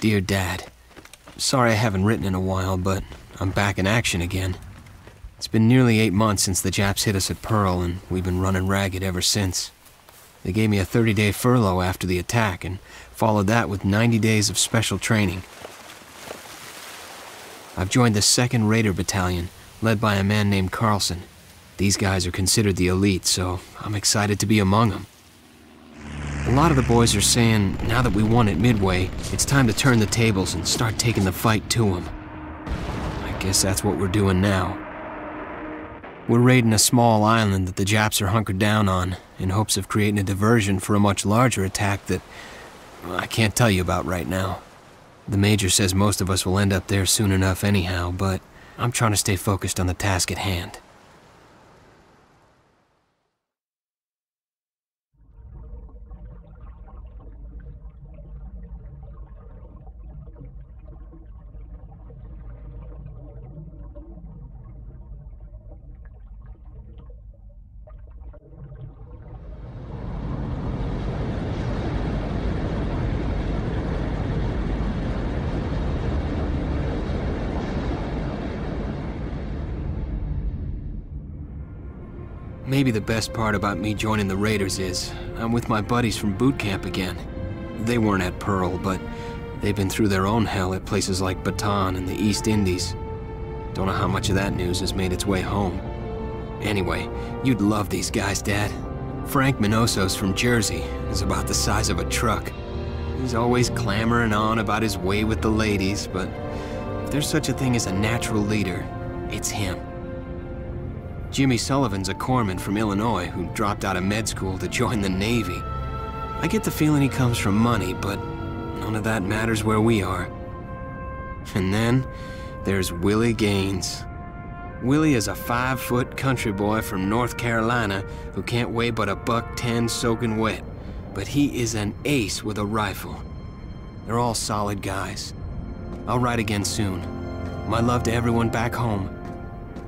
Dear Dad, sorry I haven't written in a while, but I'm back in action again. It's been nearly eight months since the Japs hit us at Pearl, and we've been running ragged ever since. They gave me a 30 day furlough after the attack, and followed that with 90 days of special training. I've joined the 2nd Raider Battalion, led by a man named Carlson. These guys are considered the elite, so I'm excited to be among them. A lot of the boys are saying, now that we won at Midway, it's time to turn the tables and start taking the fight to them. I guess that's what we're doing now. We're raiding a small island that the Japs are hunkered down on, in hopes of creating a diversion for a much larger attack that I can't tell you about right now. The Major says most of us will end up there soon enough anyhow, but I'm trying to stay focused on the task at hand. Maybe the best part about me joining the Raiders is I'm with my buddies from boot camp again. They weren't at Pearl, but they've been through their own hell at places like Bataan and the East Indies. Don't know how much of that news has made its way home. Anyway, you'd love these guys, Dad. Frank Minoso's from Jersey, is about the size of a truck. He's always clamoring on about his way with the ladies, but if there's such a thing as a natural leader, it's him. Jimmy Sullivan's a corpsman from Illinois who dropped out of med school to join the Navy. I get the feeling he comes from money, but none of that matters where we are. And then there's Willie Gaines. Willie is a five-foot country boy from North Carolina who can't weigh but a buck ten soaking wet, but he is an ace with a rifle. They're all solid guys. I'll write again soon. My love to everyone back home.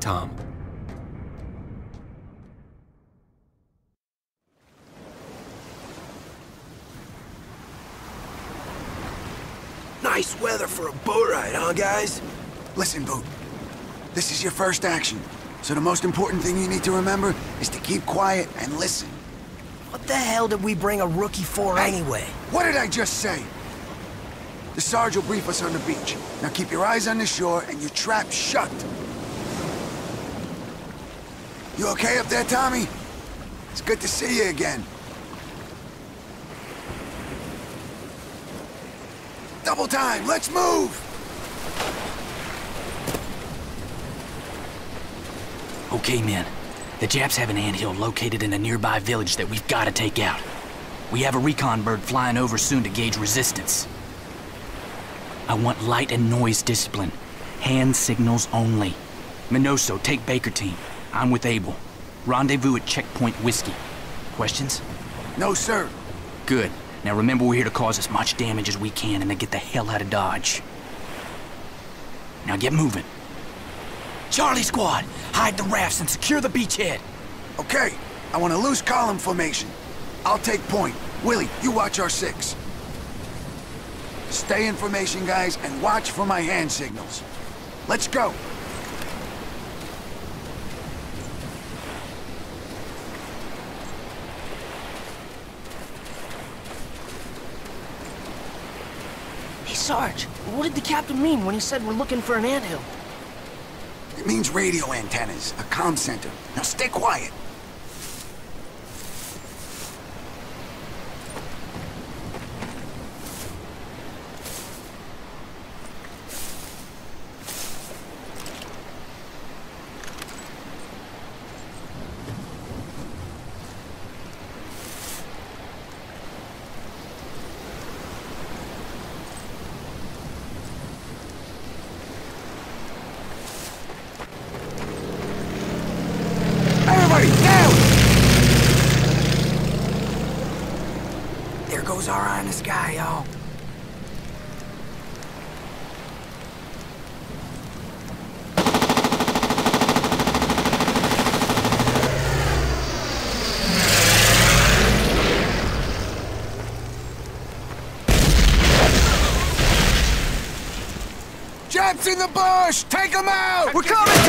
Tom. Nice weather for a boat ride, huh, guys? Listen, Boot. This is your first action. So the most important thing you need to remember is to keep quiet and listen. What the hell did we bring a rookie for anyway? What did I just say? The Sarge will brief us on the beach. Now keep your eyes on the shore and your trap shut. You okay up there, Tommy? It's good to see you again. Double time, let's move! Okay, men. The Japs have an anthill located in a nearby village that we've got to take out. We have a recon bird flying over soon to gauge resistance. I want light and noise discipline. Hand signals only. Minoso, take Baker team. I'm with Able. Rendezvous at Checkpoint Whiskey. Questions? No, sir. Good. Now remember we're here to cause as much damage as we can and then get the hell out of Dodge. Now get moving. Charlie Squad, hide the rafts and secure the beachhead. Okay, I want a loose column formation. I'll take point. Willie, you watch our six. Stay in formation, guys, and watch for my hand signals. Let's go. Sarge, what did the captain mean when he said we're looking for an anthill? It means radio antennas, a comm center. Now stay quiet. the bush! Take them out! We're coming!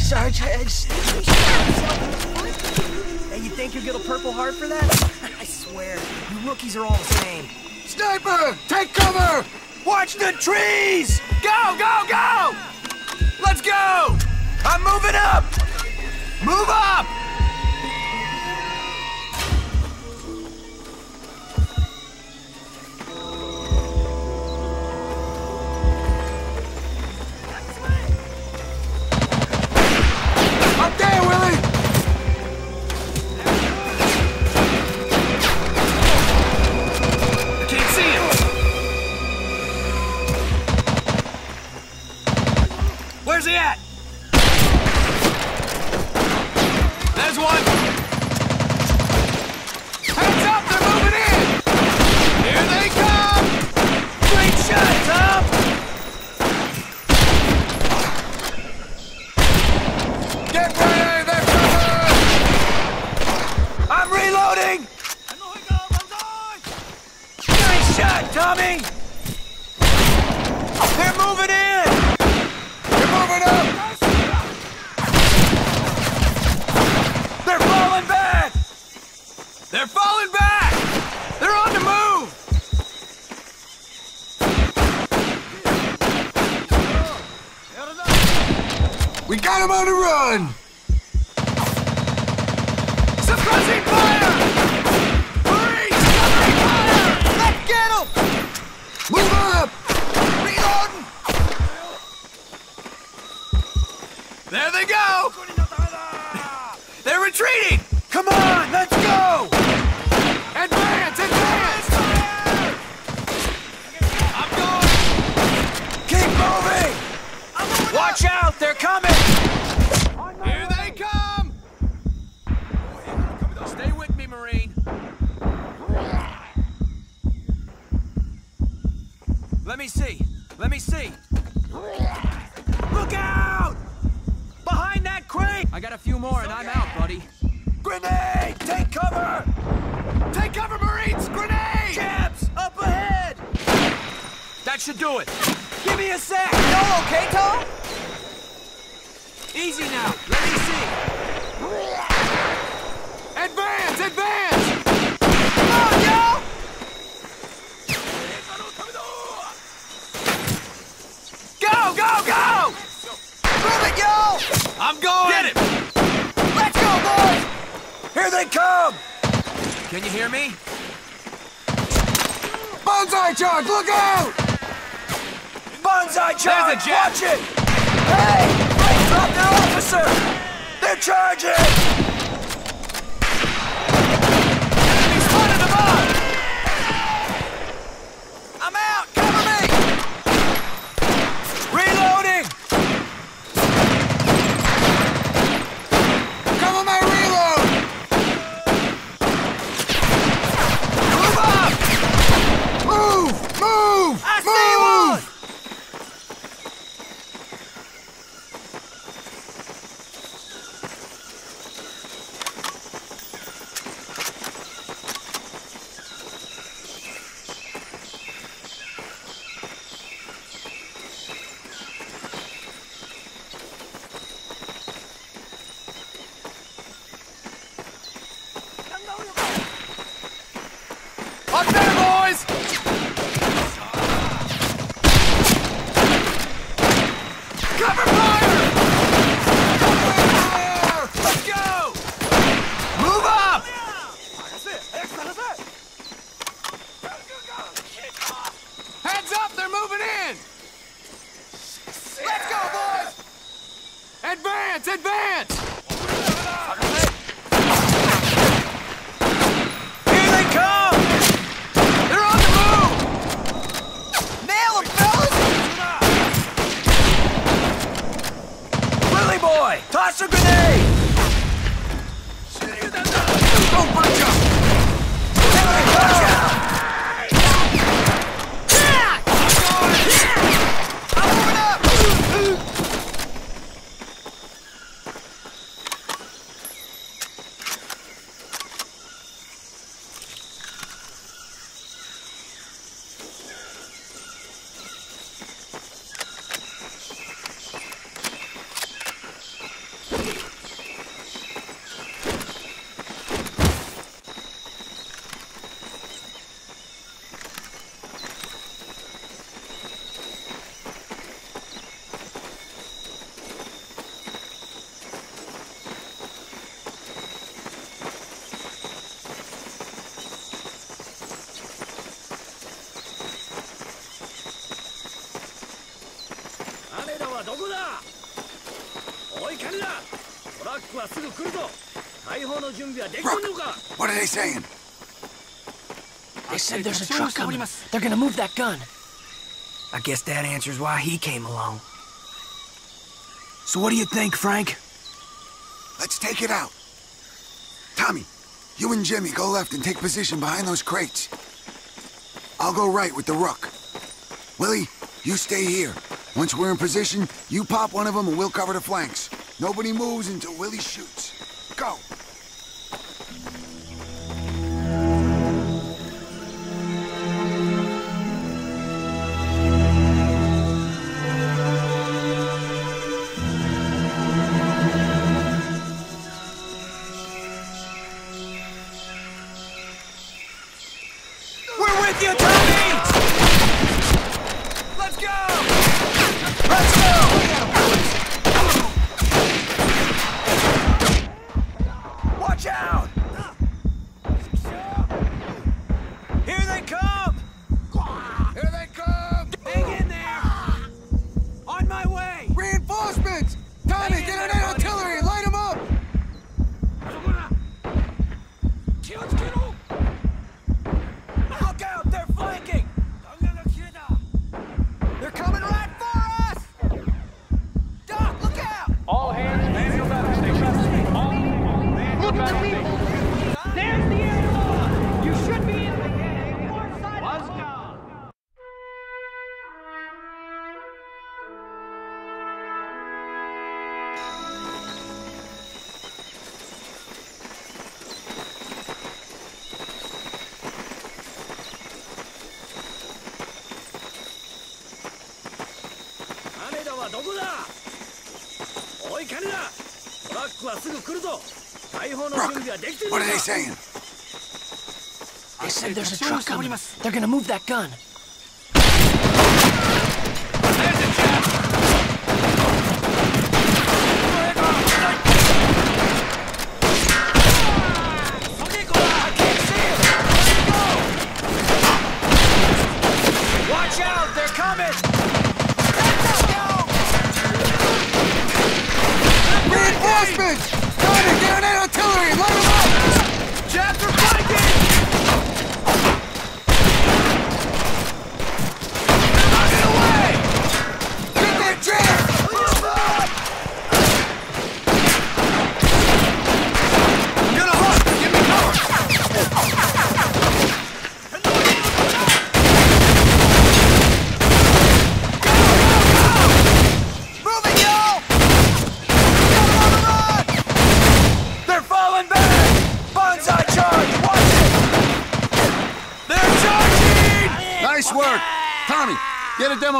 sorry, Sarge. I just... Hey, you think you'll get a purple heart for that? I swear, you rookies are all the same. Sniper! Take cover! Watch the trees! Go, go, go! Let's go! I'm moving up! Move up! Got, Tommy? They're moving in! You're moving up! They're falling back! They're falling back! They're on the move! We got him on the run! Suppressing fire! Marines, covering fire! Let's get them! Move up! Reloading! There they go! They're retreating! Come on, let's go! Advance, advance! I'm going! Keep moving! Watch out, they're coming! Here they come! Stay with me, Marine. Let me see. Do it. Give me a sec. You all okay, Tom? Easy now. Let me see. Advance! Advance! Come on, y'all! Go, go, go! Move it, y'all! I'm going! Get him! Let's go, boys! Here they come! Can you hear me? Banzai charge, look out! Banzai charge! There's a jet! Watch it! Hey! Dropped their officer! They're charging! He spotted them up! I'm out! Cover me! Reloading! Cover my reload! Move up! Move! Move! I move! see one! Up there, boys! Cover fire! Let's go! Move up! Heads up, they're moving in! Let's go, boys! Advance, advance! Here they come! They're on the move! Nail 'em, fellas! Lily boy, toss a grenade! Go, bunch up! Enemy punch I'm moving up! Rook, what are they saying? They said there's a truck coming. They're gonna move that gun. I guess that answers why he came along. So what do you think, Frank? Let's take it out. Tommy, you and Jimmy go left and take position behind those crates. I'll go right with the ruck. Willie, you stay here. Once we're in position, you pop one of them and we'll cover the flanks. Nobody moves until Willie shoots. What are they saying? They said there's a truck coming. They're gonna move that gun. Watch out! They're coming!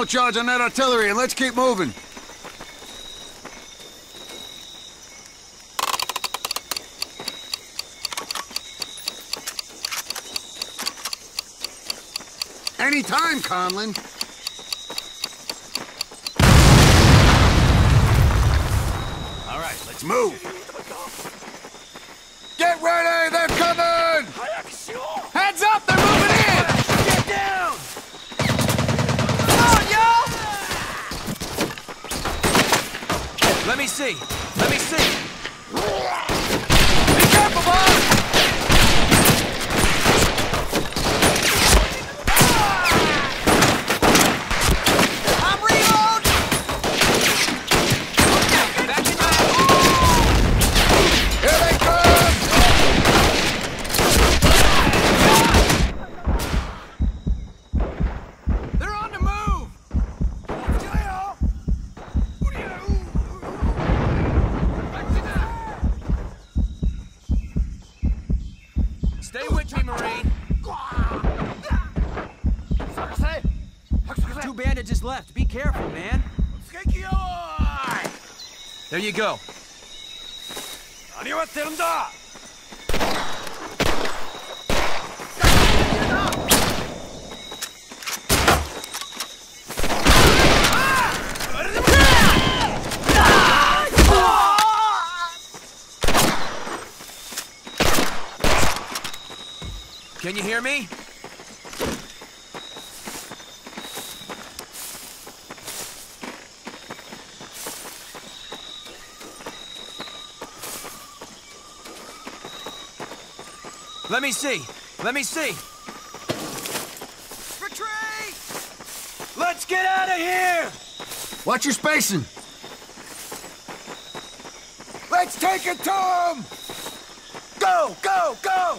charge on that artillery and let's keep moving. Any time, Conlin. you go. Can you hear me? Let me see. Let me see. Retreat! Let's get out of here! Watch your spacing. Let's take it to him! Go, go, go!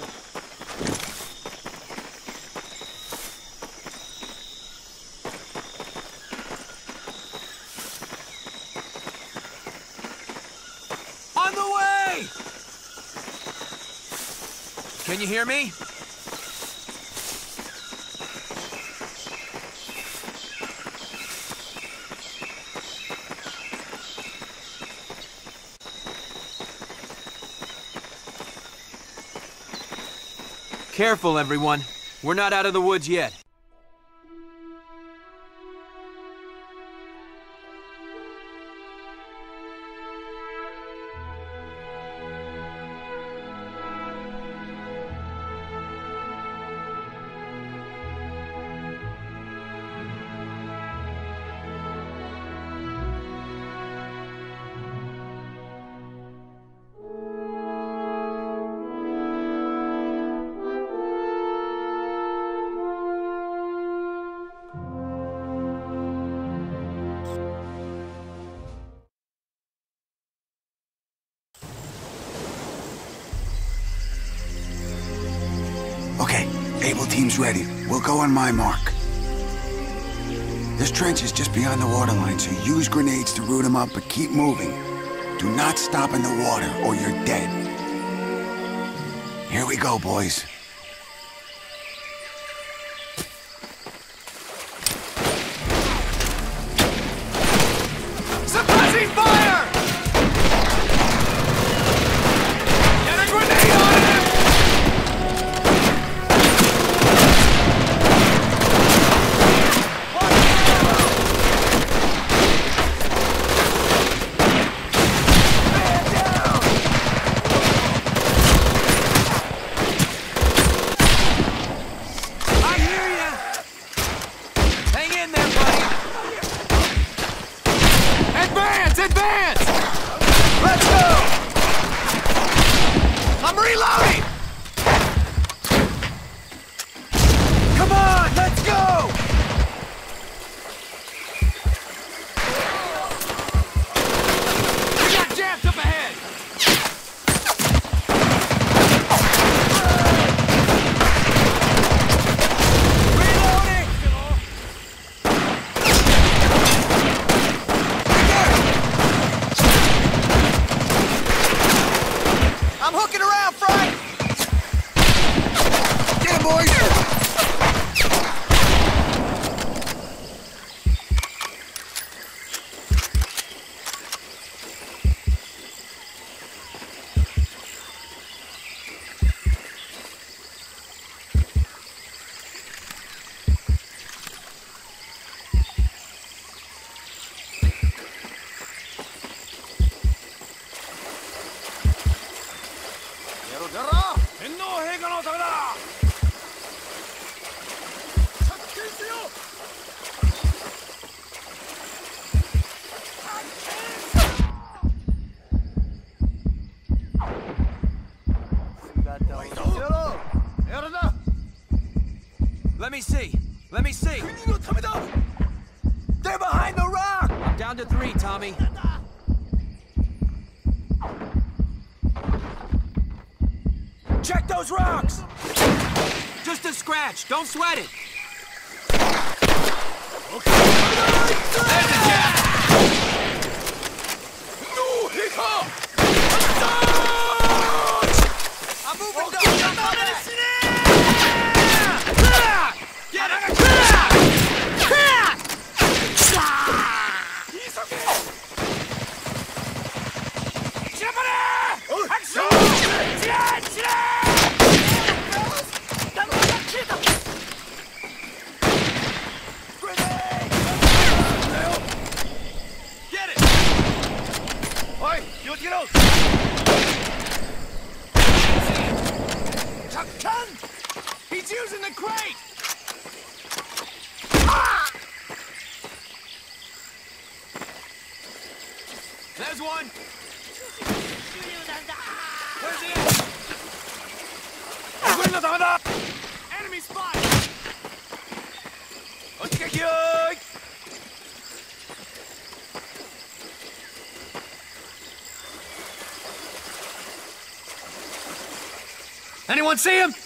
Can you hear me? Careful, everyone. We're not out of the woods yet. go on my mark. This trench is just beyond the waterline, so use grenades to root them up, but keep moving. Do not stop in the water, or you're dead. Here we go, boys. advance! Let's go! I'm reloading! match. Don't sweat it. see him?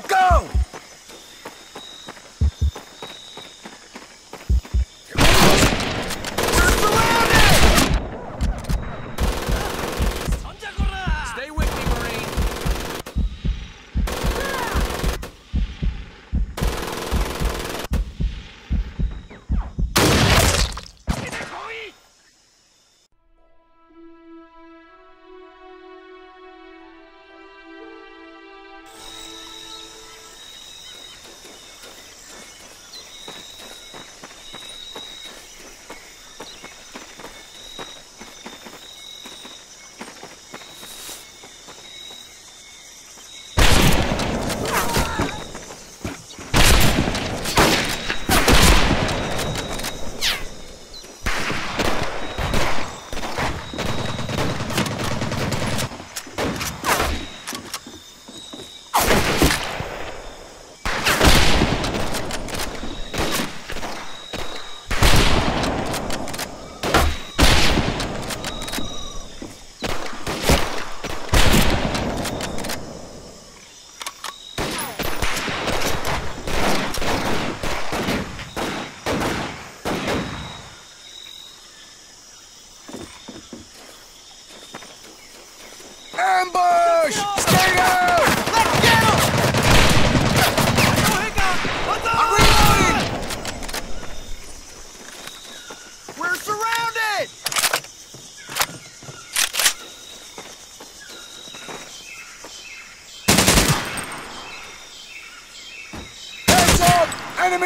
Go,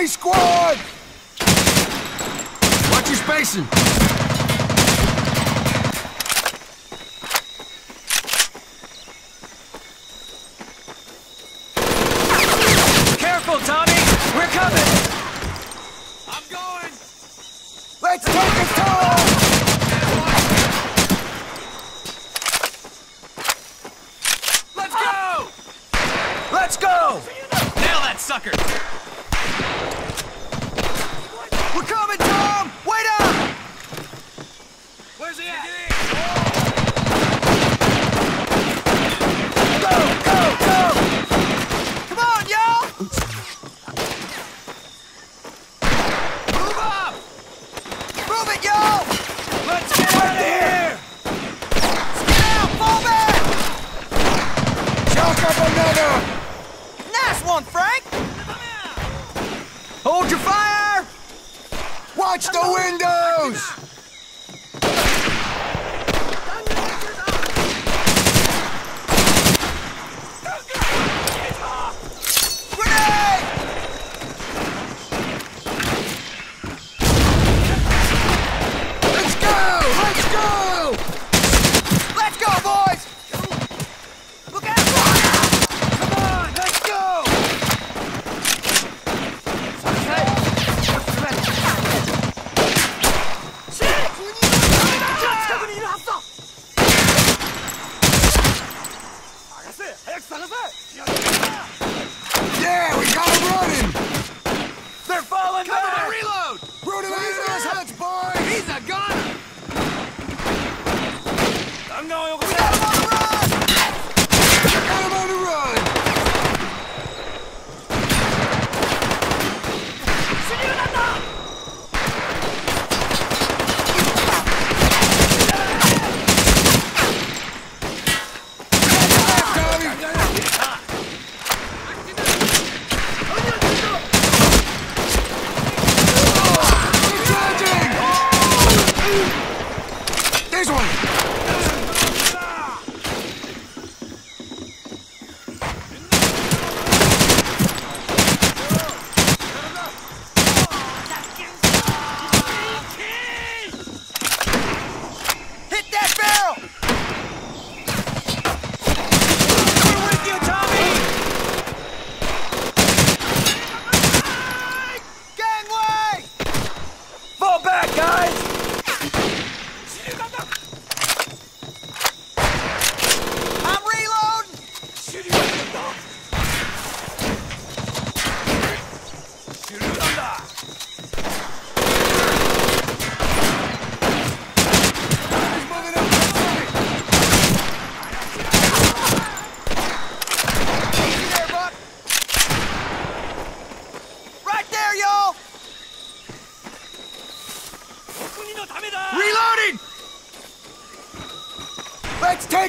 Enemy squad! Watch your spacing!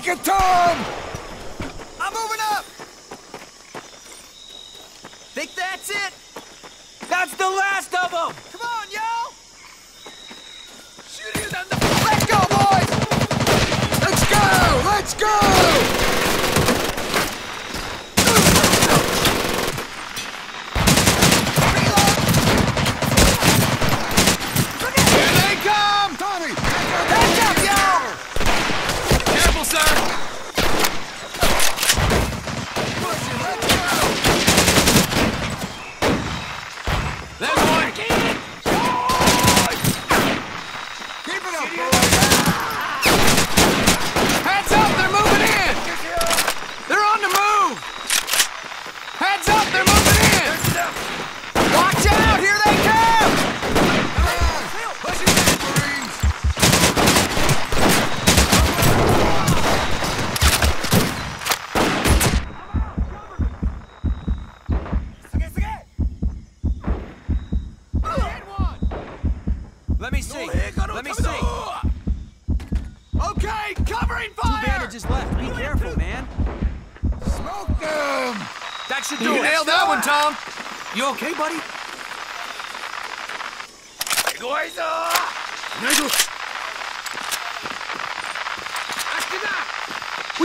Take your time!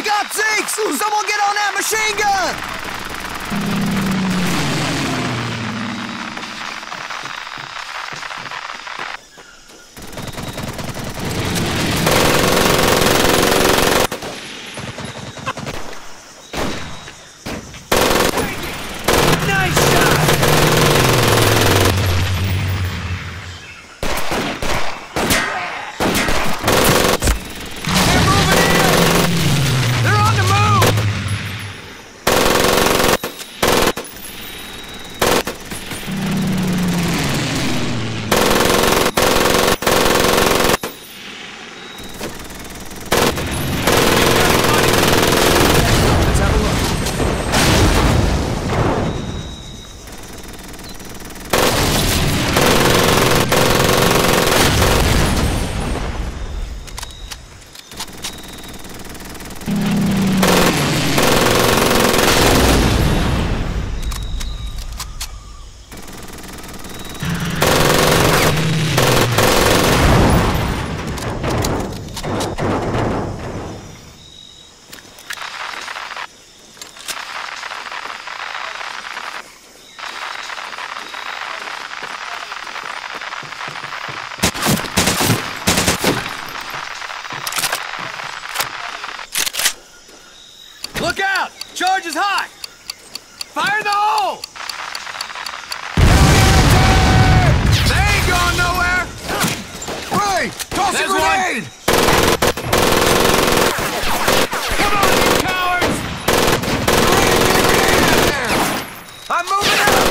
got Zeke! Someone get on that machine gun! There's a grenade! Come on, you cowards! I'm moving out!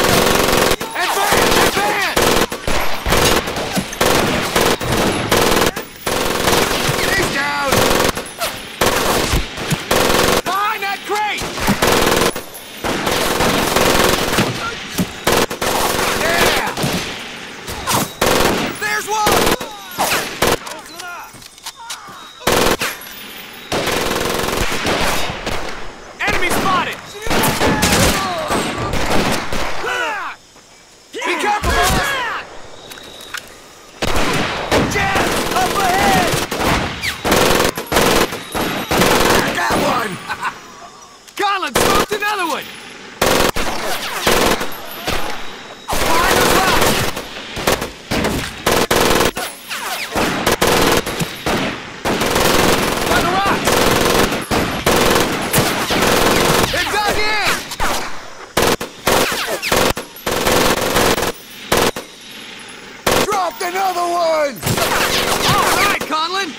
Advance! Advance! He's down! Behind that crate! Yeah! There's one! Enemy spotted! Be careful, boys! Jap! Up ahead! I got one! Conlin smoked another one! Behind the rock! By the rocks! It dug in! Dropped another one! All right, Conlin!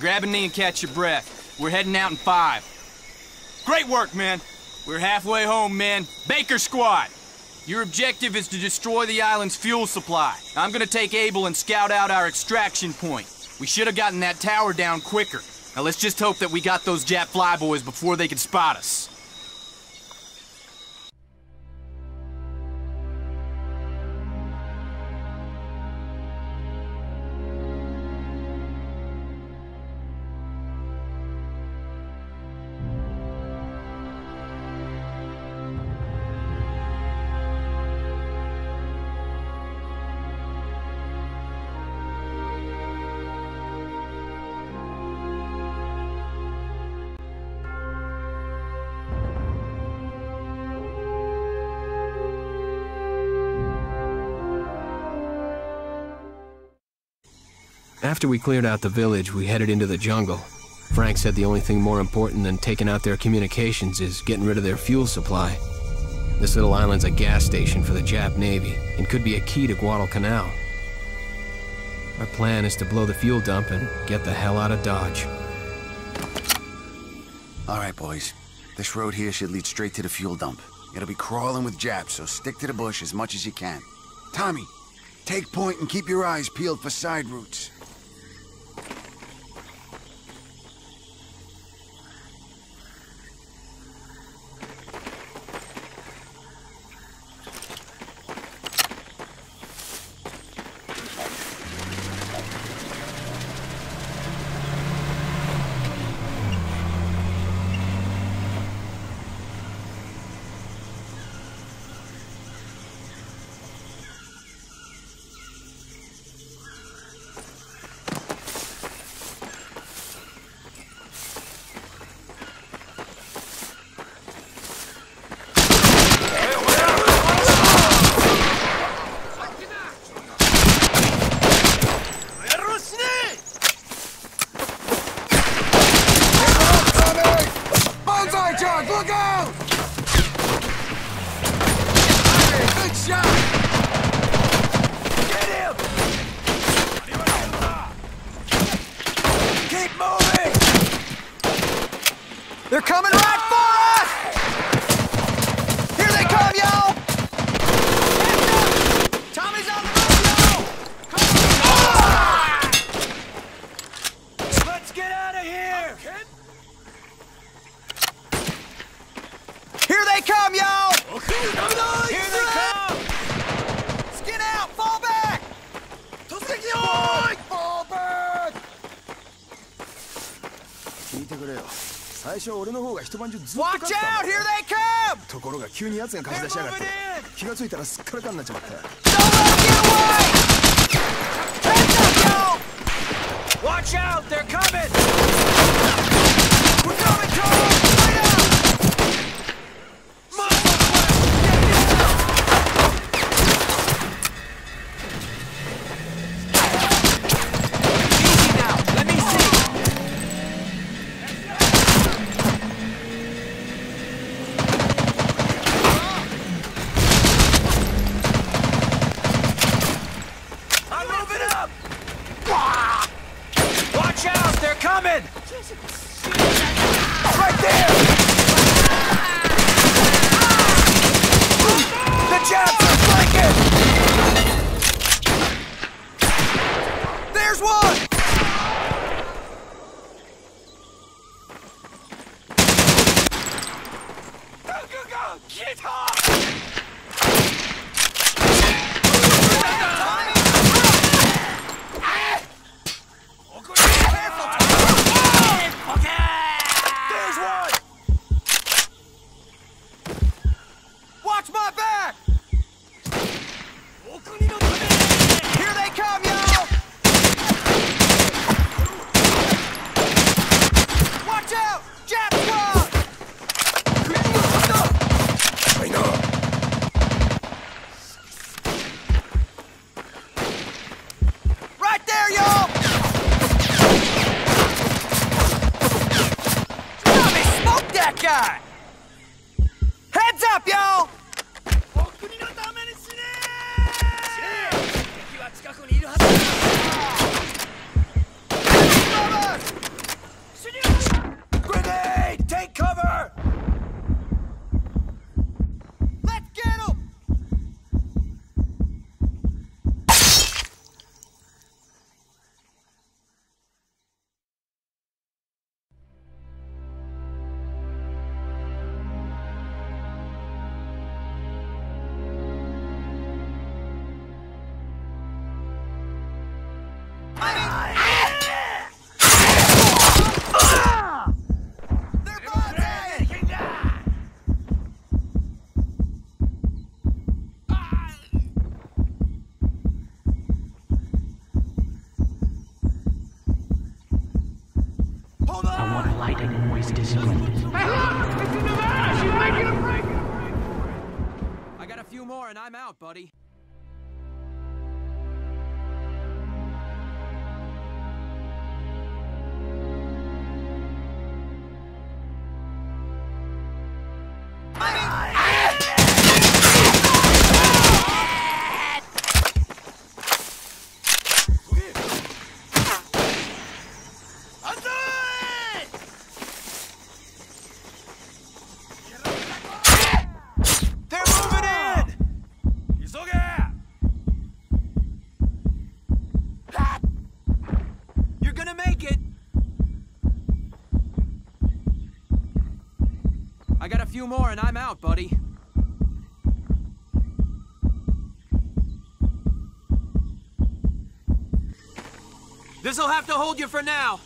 Grab a knee catch your breath. We're heading out in five. Great work, man. We're halfway home, men. Baker Squad! Your objective is to destroy the island's fuel supply. I'm gonna take Able and scout out our extraction point. We should have gotten that tower down quicker. Now let's just hope that we got those Jap flyboys before they can spot us. After we cleared out the village, we headed into the jungle. Frank said the only thing more important than taking out their communications is getting rid of their fuel supply. This little island's a gas station for the Jap Navy and could be a key to Guadalcanal. Our plan is to blow the fuel dump and get the hell out of Dodge. All right, boys. This road here should lead straight to the fuel dump. It'll be crawling with Japs, so stick to the bush as much as you can. Tommy, take point and keep your eyes peeled for side routes. が一晩中ずっとってた!ところが急に奴が貸し出しやがって!気がついたらすっからかんになっちまって I got a few more and I'm out, buddy. This'll have to hold you for now.